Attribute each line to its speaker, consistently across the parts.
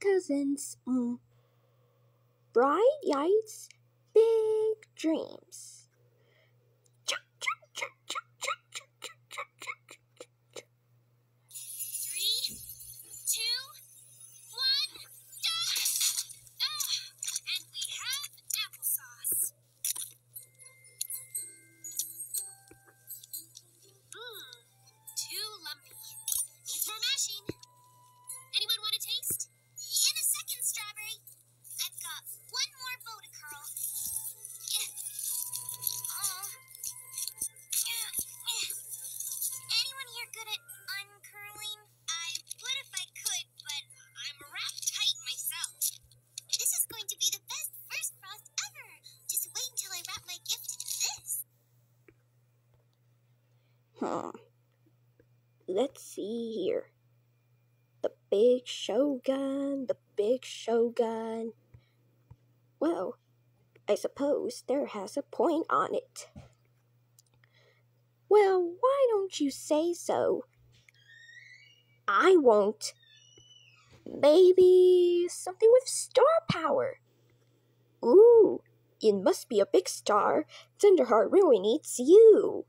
Speaker 1: cousins. Mm. Bright lights, big dreams. Shogun, the big shogun. Well, I suppose there has a point on it. Well, why don't you say so? I won't. Maybe something with star power. Ooh, it must be a big star. Tenderheart really needs you.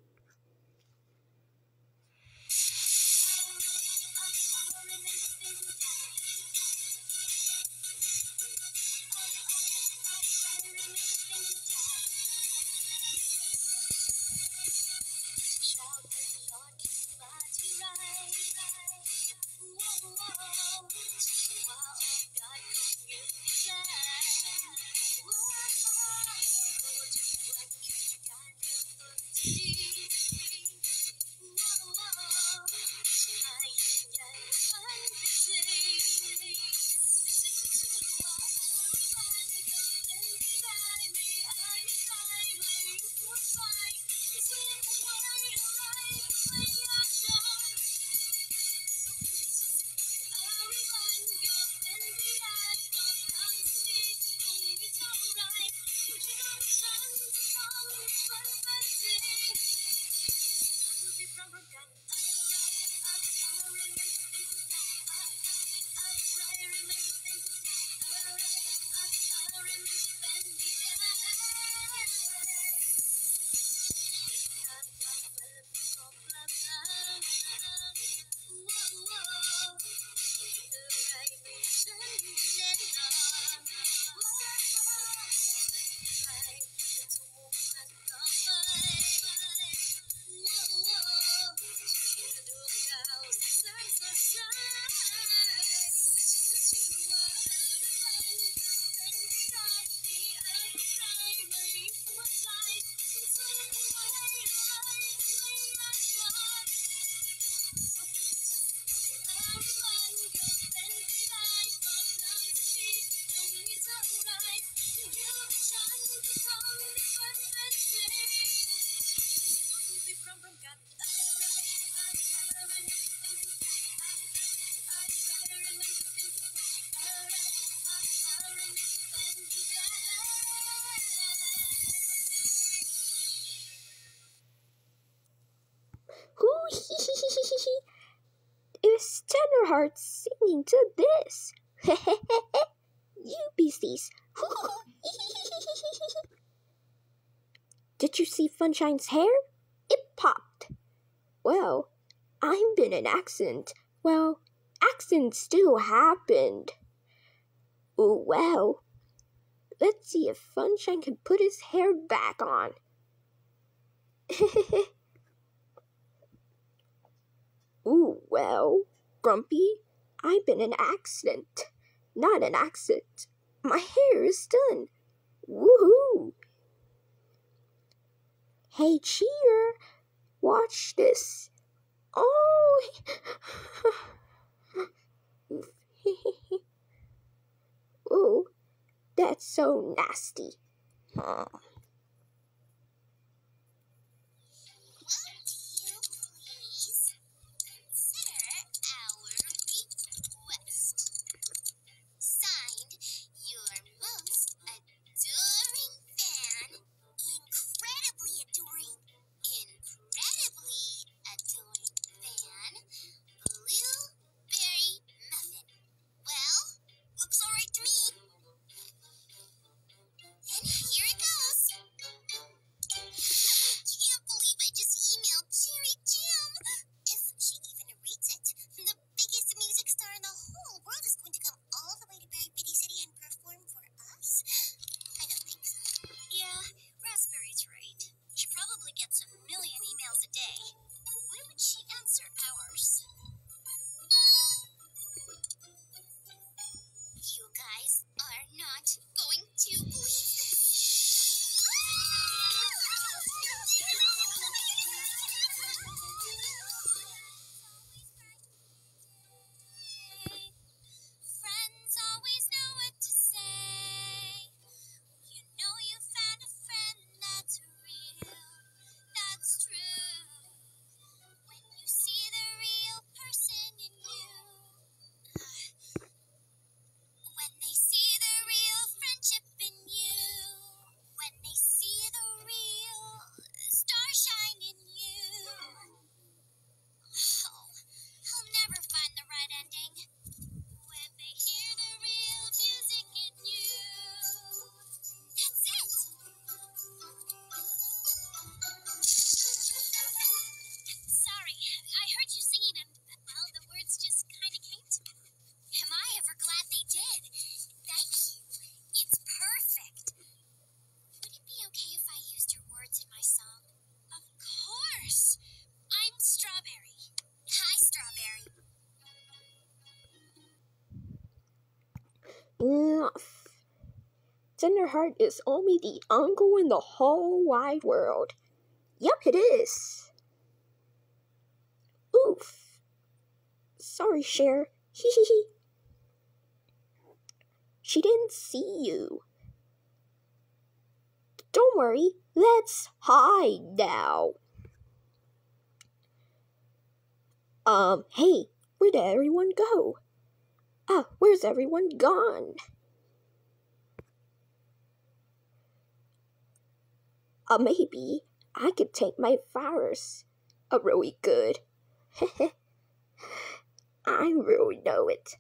Speaker 1: Yeah. Tenderheart singing to this. you beasties. Did you see Funshine's hair? It popped. Well, I'm been an accident. Well, accidents still happened. Well. Let's see if Funshine can put his hair back on. Ooh, well, Grumpy, I've been an accident. Not an accident. My hair is done. Woohoo! Hey, cheer! Watch this. Oh! Ooh, that's so nasty.
Speaker 2: Tenderheart is only the uncle in the whole wide world. Yep, it is. Oof. Sorry, Cher. Hee. She didn't see you. Don't worry, let's hide now. Um, hey, where did everyone go? Ah, where's everyone gone? Uh, maybe I could take my virus. Uh, really good. I really know it.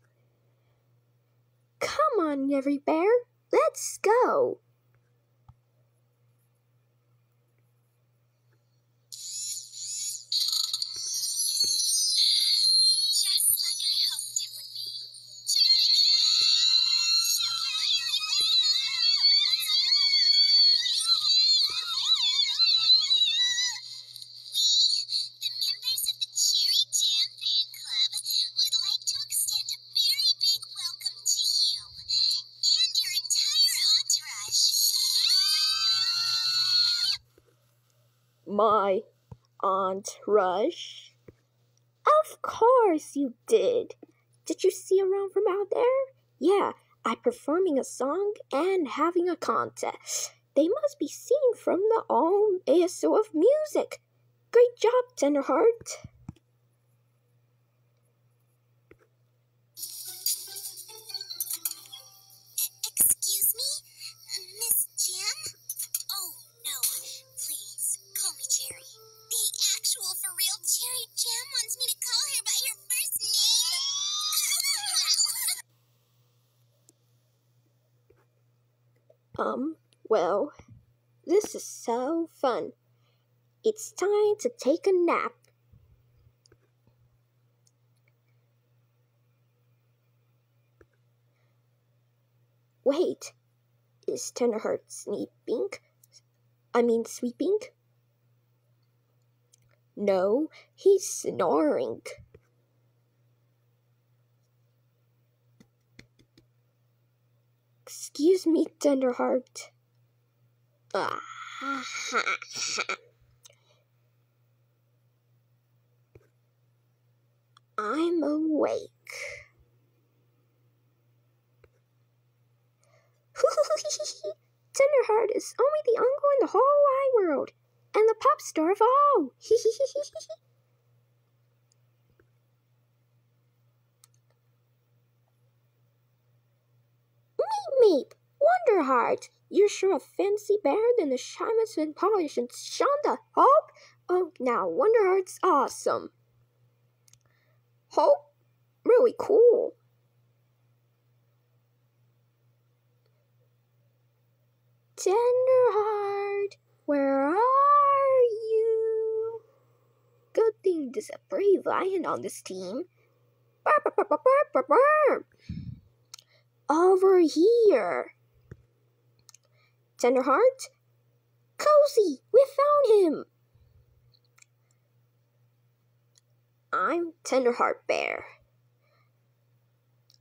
Speaker 2: Come on, every bear, let's go. My Aunt Rush? Of course you did. Did you see around from out there? Yeah, I performing a song and having a contest. They must be seen from the all ASO of music. Great job, Tenderheart. Um, well, this is so fun. It's time to take a nap. Wait, is Tenderheart sleeping? I mean, sweeping? No, he's snoring. Excuse me, Tenderheart. I'm awake. Tenderheart is only the uncle in the whole wide world, and the pop star of all. Meep Wonderheart, you're sure a fancy bear than the shyest and polished and Shonda. Hope? Oh, now Wonderheart's awesome. Hope? Really cool. Tenderheart, where are you? Good thing there's a brave lion on this team. Burr, burr, burr, burr, burr, burr. Over here. Tenderheart? Cozy, we found him. I'm Tenderheart Bear.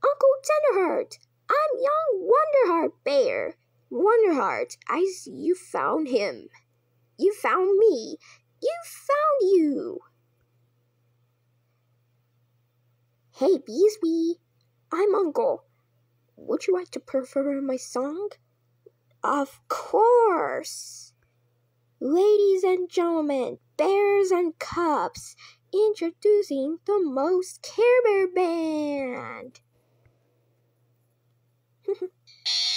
Speaker 2: Uncle Tenderheart, I'm young Wonderheart Bear. Wonderheart, I see you found him. You found me. You found you. Hey, Beesby, I'm Uncle. Would you like to perform my song? Of course. Ladies and gentlemen, bears and cubs, introducing the most Care Bear Band.